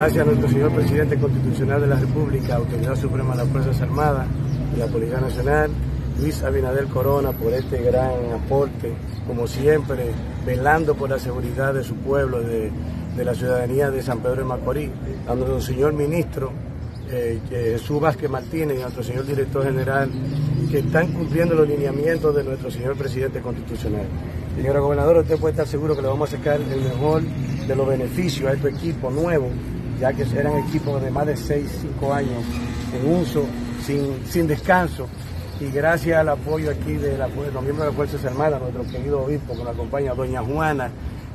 Gracias a nuestro señor presidente constitucional de la República, Autoridad Suprema de las Fuerzas Armadas y la Policía Nacional, Luis Abinader Corona, por este gran aporte, como siempre, velando por la seguridad de su pueblo, de, de la ciudadanía de San Pedro de Macorís, a nuestro señor ministro eh, Jesús Vázquez Martínez y a nuestro señor director general, que están cumpliendo los lineamientos de nuestro señor presidente constitucional. Señora gobernadora, usted puede estar seguro que le vamos a sacar el mejor de los beneficios a este equipo nuevo ya que eran equipos de más de 6, 5 años en uso, sin, sin descanso. Y gracias al apoyo aquí de, la, de los miembros de las Fuerzas Armadas, nuestro querido obispo, que nos acompaña, doña Juana,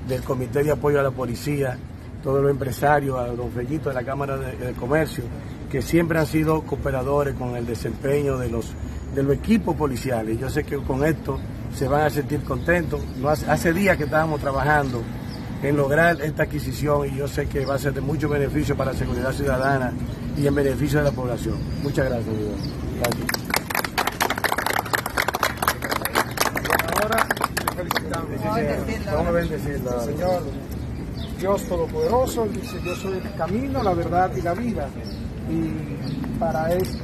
del Comité de Apoyo a la Policía, todos los empresarios, a don Fellito de la Cámara de, Comercio, que siempre han sido cooperadores con el desempeño de los, de los equipos policiales. Yo sé que con esto se van a sentir contentos. No hace, hace días que estábamos trabajando en lograr esta adquisición y yo sé que va a ser de mucho beneficio para la seguridad ciudadana y en beneficio de la población. Muchas gracias, amigo. Gracias. Ahora felicitamos. Vamos a bendecirlo. Señor, Dios Todopoderoso, dice, yo soy el camino, la verdad y la vida. Y para esto,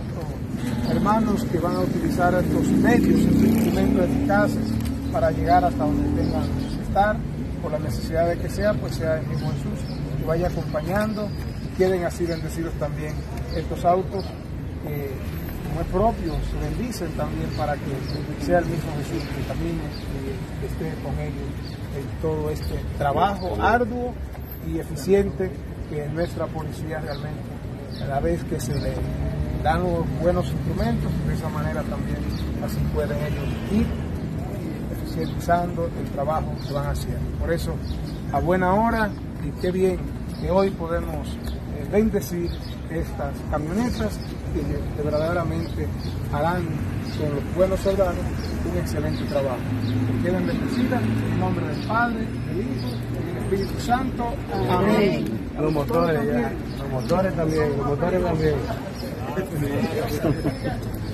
hermanos que van a utilizar estos medios, estos instrumentos eficaces para llegar hasta donde tengan que estar, por la necesidad de que sea, pues sea el mismo Jesús, que vaya acompañando queden así bendecidos también estos autos, eh, como es propio, se bendicen también para que sea el mismo Jesús que camine y esté con ellos en todo este trabajo arduo y eficiente que nuestra policía realmente, a la vez que se le dan los buenos instrumentos, de esa manera también así pueden ellos ir el trabajo que van haciendo. Por eso, a buena hora y qué bien que hoy podemos eh, bendecir estas camionetas que, que verdaderamente harán con los buenos soldados un excelente trabajo. Que queden bendecidas en el nombre del Padre, del Hijo y del Espíritu Santo. Amén. Los motores, ya. Los motores también, los motores también.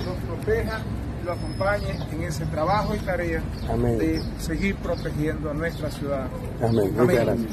Los proteja lo acompañe en ese trabajo y tarea Amén. de seguir protegiendo a nuestra ciudad. Amén. Muchas gracias.